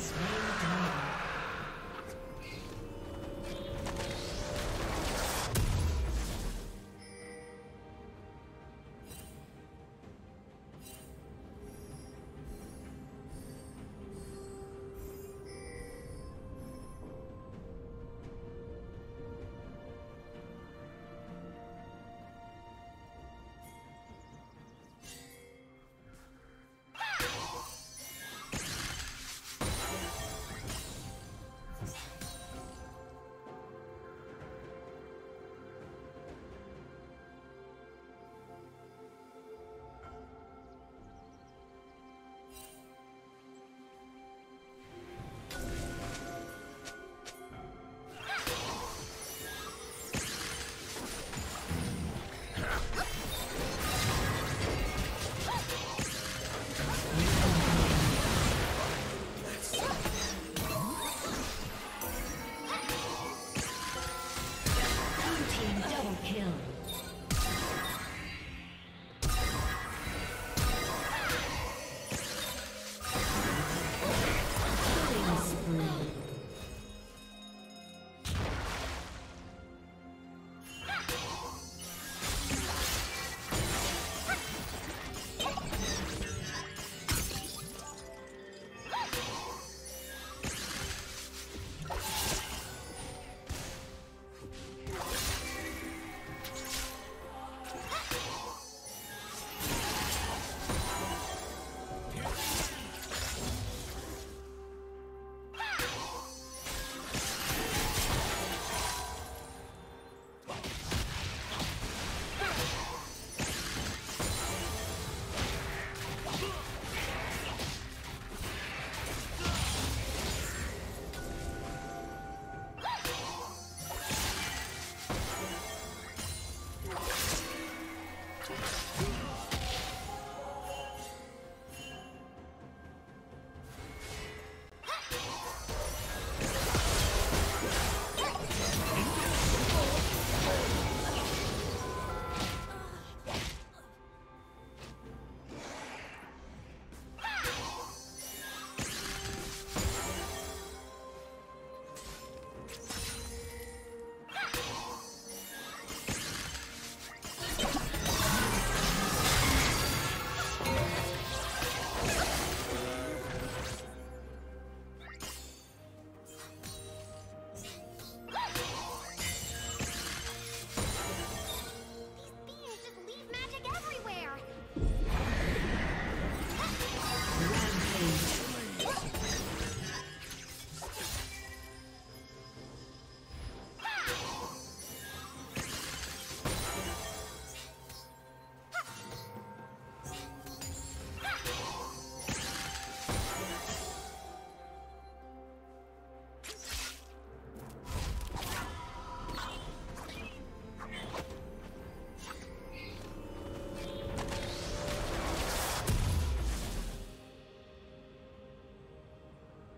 slain the dragon.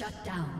Shut down.